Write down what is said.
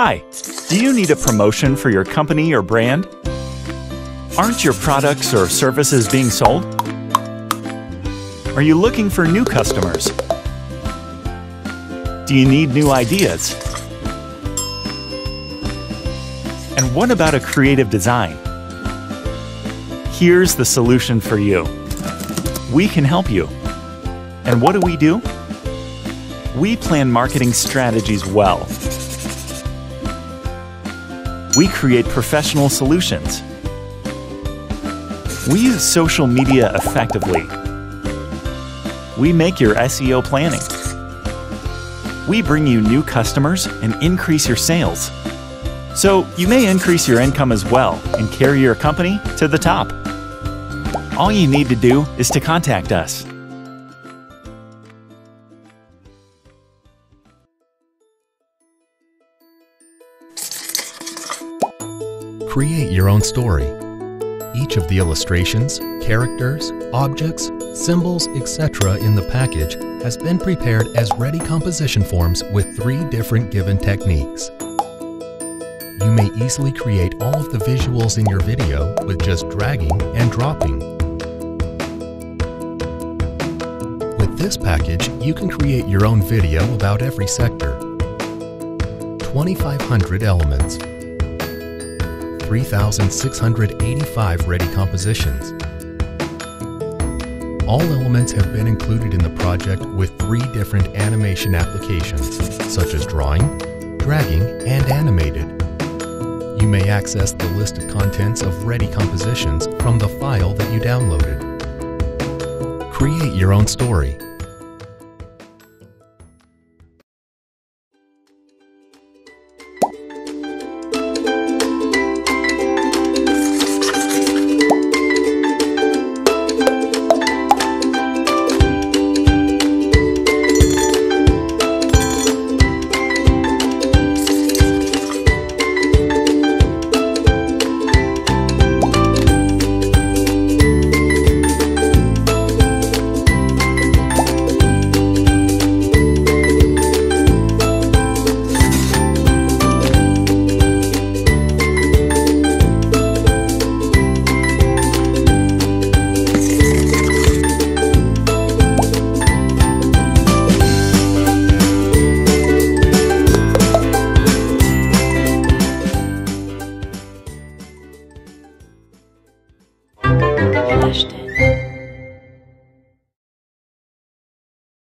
Hi, do you need a promotion for your company or brand? Aren't your products or services being sold? Are you looking for new customers? Do you need new ideas? And what about a creative design? Here's the solution for you. We can help you. And what do we do? We plan marketing strategies well. We create professional solutions. We use social media effectively. We make your SEO planning. We bring you new customers and increase your sales. So you may increase your income as well and carry your company to the top. All you need to do is to contact us. Create your own story. Each of the illustrations, characters, objects, symbols, etc. in the package has been prepared as ready composition forms with three different given techniques. You may easily create all of the visuals in your video with just dragging and dropping. With this package, you can create your own video about every sector. 2,500 elements. 3,685 ready compositions. All elements have been included in the project with three different animation applications, such as drawing, dragging, and animated. You may access the list of contents of ready compositions from the file that you downloaded. Create your own story. Ashton.